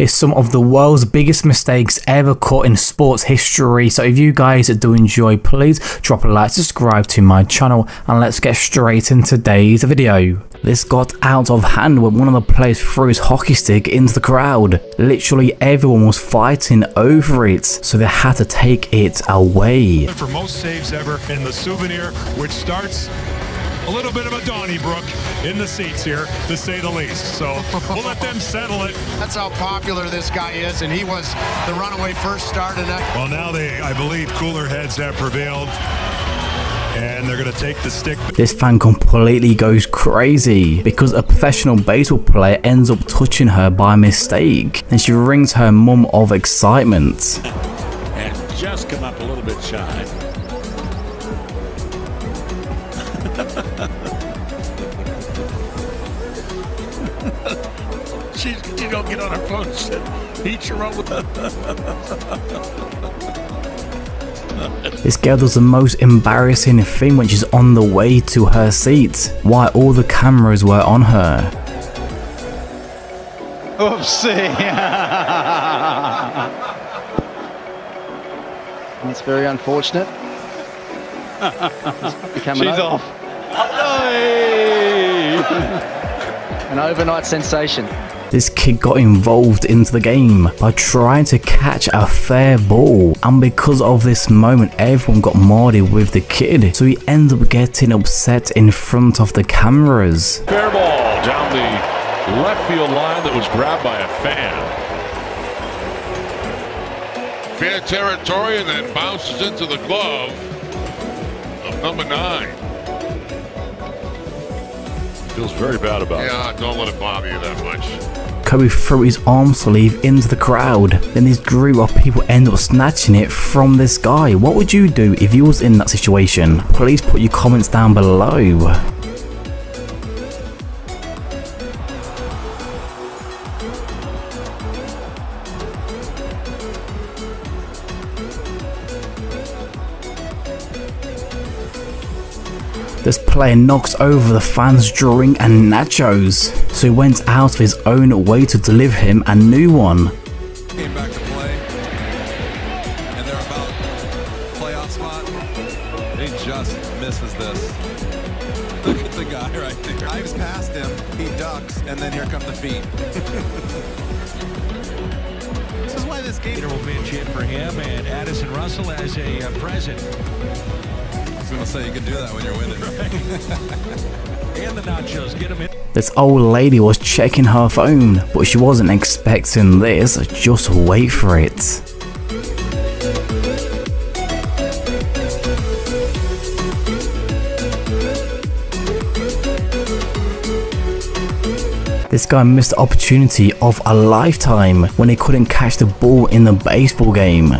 is some of the world's biggest mistakes ever caught in sports history. So if you guys do enjoy, please drop a like, subscribe to my channel, and let's get straight into today's video. This got out of hand when one of the players threw his hockey stick into the crowd. Literally everyone was fighting over it, so they had to take it away. For most saves ever in the souvenir, which starts a little bit of a Donnybrook in the seats here, to say the least. So we'll let them settle it. That's how popular this guy is, and he was the runaway first star tonight. Well, now they, I believe, cooler heads have prevailed. And they're going to take the stick. This fan completely goes crazy because a professional baseball player ends up touching her by mistake and she rings her mum of excitement. and just come up a little bit shy. she's, she's gonna get on her phone and said, eat your own. This girl does the most embarrassing thing when she's on the way to her seat, while all the cameras were on her. Oopsie. That's very unfortunate. She's off. An overnight sensation. This kid got involved into the game by trying to catch a fair ball and because of this moment everyone got modded with the kid so he ended up getting upset in front of the cameras. Fair ball down the left field line that was grabbed by a fan. Fair territory and then bounces into the glove of number nine. Feels very bad about it. Yeah, don't let it bother you that much. Kobe threw his arm sleeve into the crowd. Then this group of people end up snatching it from this guy. What would you do if you was in that situation? Please put your comments down below. This player knocks over the fans' drink and nachos, so he went out of his own way to deliver him a new one. Came back to play, and they're about playoff spot. He just misses this. Look at the guy right there. Dives past him, he ducks, and then here come the feet. this is why this game. will pitch in for him, and Addison Russell as a uh, present. I was going to say you can do that when you're winning. And the nachos get him in. This old lady was checking her phone, but she wasn't expecting this. Just wait for it. This guy missed the opportunity of a lifetime when he couldn't catch the ball in the baseball game.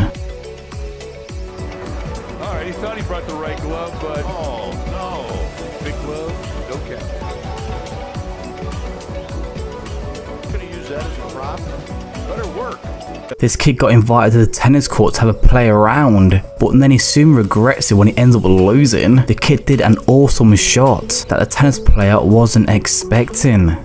This kid got invited to the tennis court to have a play around, but then he soon regrets it when he ends up losing. The kid did an awesome shot that the tennis player wasn't expecting.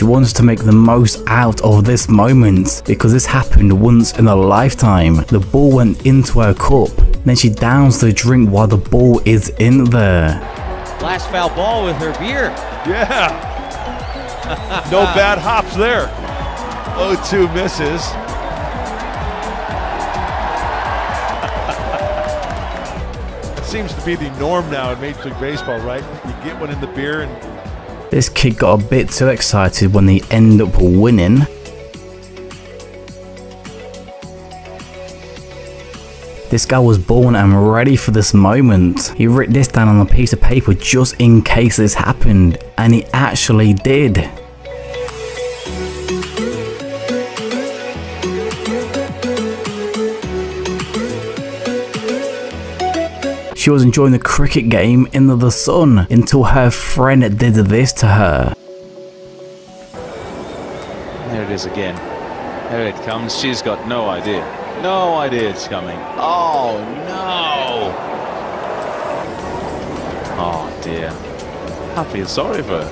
She wants to make the most out of this moment because this happened once in a lifetime. The ball went into her cup, then she downs the drink while the ball is in there. Last foul ball with her beer. Yeah. no bad hops there. 0-2 misses. It seems to be the norm now in Major League Baseball, right? You get one in the beer and This kid got a bit too excited when they end up winning. This guy was born and ready for this moment. He wrote this down on a piece of paper just in case this happened, and he actually did. She was enjoying the cricket game in the sun until her friend did this to her. There it is again. There it comes. She's got no idea. No idea it's coming. Oh, no! Oh, dear. I feel sorry for her.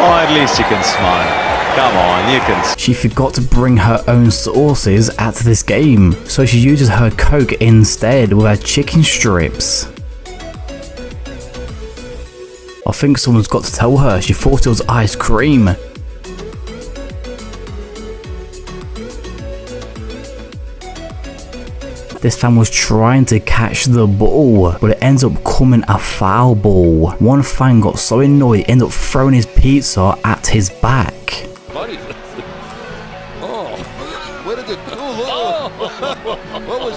Oh, at least you can smile. Come on, you can. She forgot to bring her own sauces at this game, so she uses her Coke instead with her chicken strips. I think someone's got to tell her she thought it was ice cream. This fan was trying to catch the ball, but it ends up coming a foul ball. One fan got so annoyed he ended up throwing his pizza at his back.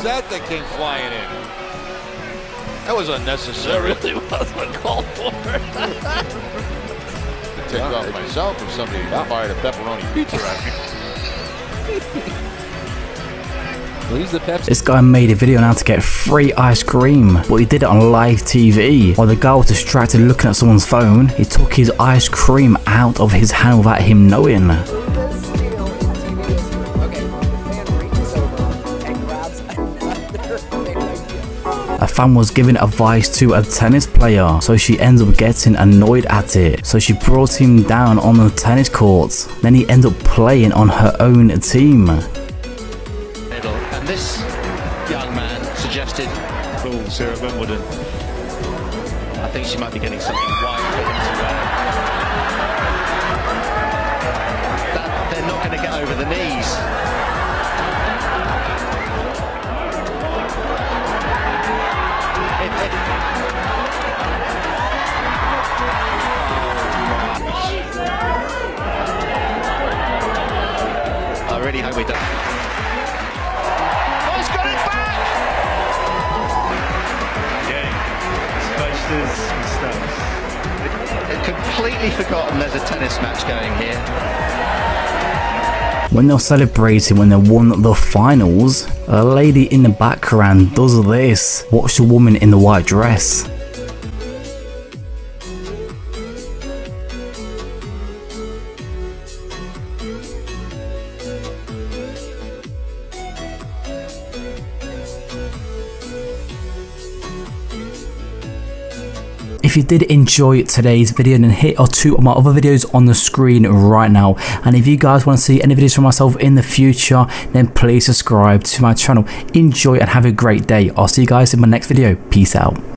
That that came flying in? That was unnecessary. That really wasn't called for. Ticked off myself if somebody fired a pepperoni pizza at me. This guy made a video on how to get free ice cream, but he did it on live TV. While the guy was distracted looking at someone's phone, he took his ice cream out of his hand without him knowing. A fan was giving advice to a tennis player, so she ends up getting annoyed at it. So she brought him down on the tennis court. Then he ends up playing on her own team. And this young man suggested. Oh, Sarah Wimbledon. I think she might be getting something right into her. That, they're not going to get over the knees. Yeah, They've completely forgotten there's a tennis match going here. When they're celebrating when they won the finals, a lady in the background does this. Watch the woman in the white dress. If you did enjoy today's video then hit or two of my other videos on the screen right now. And if you guys want to see any videos from myself in the future then please subscribe to my channel. Enjoy and have a great day. I'll see you guys in my next video. Peace out